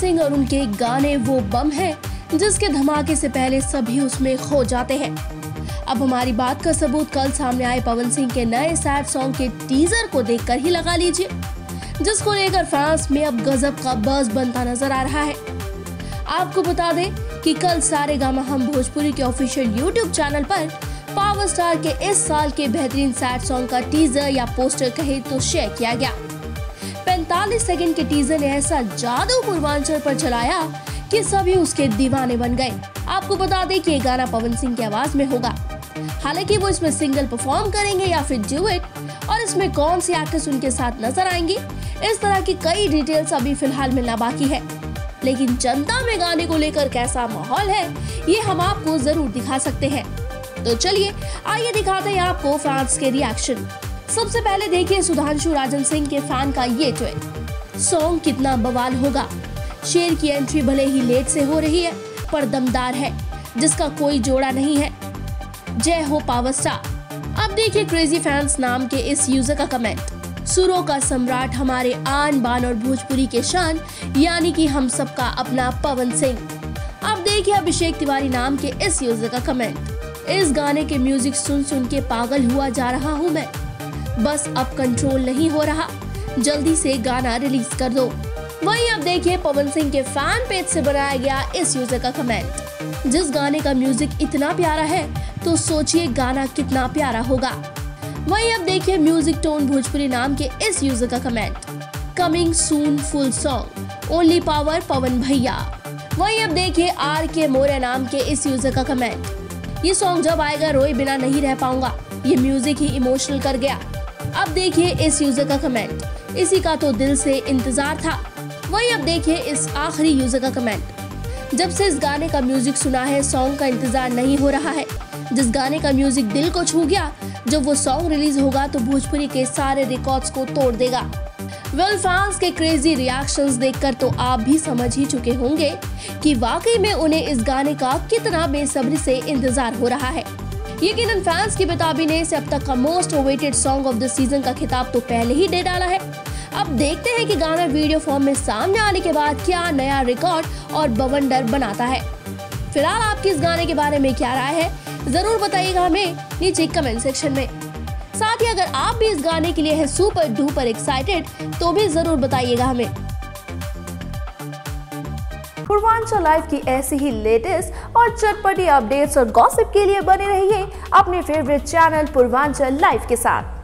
सिंह और उनके गाने वो बम है, जिसके धमाके से पहले सभी उसमें खो जाते हैं। अब हमारी बात का सबूत कल सामने आए पवन सिंह के नए सैड सॉन्ग के टीजर को देखकर ही लगा लीजिए, जिसको लेकर फ्रांस में अब गजब का बस बनता नज़र आ रहा है। आपको बता दें कि कल सारे गामा हम भोजपुरी के ऑफिशियल यूट्यूब चैनल पर पावर स्टार के इस साल के बेहतरीन सैड सॉन्ग का टीजर या पोस्टर कहे तो शेयर किया गया। 45 सेकंड के टीजर ने ऐसा जादू पूर्वांचल पर चलाया कि सभी उसके दीवाने बन गए। आपको बता दें कि ये गाना पवन सिंह की आवाज़ में होगा। हालाँकि वो इसमें सिंगल परफॉर्म करेंगे या फिर ड्यूएट और इसमें कौन सी एक्ट्रेस उनके साथ नज़र आएँगी, इस तरह की कई डिटेल्स अभी फ़िलहाल मिलना बाकी है। लेकिन जनता में गाने को लेकर कैसा माहौल है, ये हम आपको ज़रूर दिखा सकते हैं। तो चलिए, आइए दिखाते हैं आपको फ्रांस के रिएक्शन। सबसे पहले देखिए सुधांशु राजन सिंह के फ़ैन का ये ट्वीट। सॉन्ग कितना बवाल होगा। शेर की एंट्री भले ही लेट से हो रही है, पर दमदार है, जिसका कोई जोड़ा नहीं है। जय हो पावर स्टार। अब देखिए क्रेजी फैंस नाम के इस यूज़र का कमेंट सुरों का सम्राट हमारे आन बान और भोजपुरी के शान, यानी कि हम सबका अपना पवन सिंह। अब देखिए अभिषेक तिवारी नाम के इस यूज़र का कमेंट इस गाने के म्यूज़िक सुन सुन के पागल हुआ जा रहा हूँ मैं। बस अब कंट्रोल नहीं हो रहा। जल्दी से गाना रिलीज़ कर दो। वहीं अब देखिए, पवन सिंह के फ़ैन पेज से बनाया गया इस यूज़र का कमेंट जिस गाने का म्यूज़िक इतना प्यारा है तो सोचिए गाना कितना प्यारा होगा। वहीं अब देखिए म्यूज़िक टोन भोजपुरी नाम के इस यूज़र का comment coming soon full song only power Pawan भैया। वहीं अब देखिए आर के मोरे नाम के इस यूज़र का कमेंट ये सॉन्ग जब आएगा, रोए बिना नहीं रह पाऊँगा। ये म्यूज़िक ही इमोशनल कर गया। अब देखिए इस यूज़र का कमेंट इसी का तो दिल से इंतज़ार था। वहीं अब देखिए इस आखिरी यूज़र का कमेंट जब से इस गाने का म्यूज़िक सुना है सॉन्ग का इंतज़ार नहीं हो रहा है। जिस गाने का म्यूज़िक दिल को छू गया, जब वो सॉन्ग रिलीज़ होगा तो भोजपुरी के सारे रिकॉर्ड्स को तोड़ देगा। वेल फैंस के क्रेजी रिएक्शंस देखकर तो आप भी समझ ही चुके होंगे कि वाकई में उन्हें इस गाने का कितना बेसब्री से इंतज़ार हो रहा है। यकीनन फैंस की बेताबी ने इसे अब तक का most awaited song of the season का खिताब तो पहले ही दे डाला है। अब देखते हैं कि गाना वीडियो फॉर्म में सामने आने के बाद क्या नया रिकॉर्ड और बवंडर बनाता है। फ़िलहाल आपकी इस गाने के बारे में क्या राय है, ज़रूर बताइएगा हमें नीचे कमेंट सेक्शन में। साथ ही अगर आप भी इस गाने के लिए है सुपर डुपर एक्साइटेड तो भी ज़रूर बताइएगा हमें। पूर्वांचल लाइफ की ऐसी ही लेटेस्ट और चटपटी अपडेट्स और गॉसिप के लिए बने रहिए अपने फेवरेट चैनल पूर्वांचल लाइफ के साथ।